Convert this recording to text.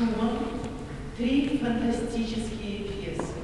шумом Три фантастические пьесы.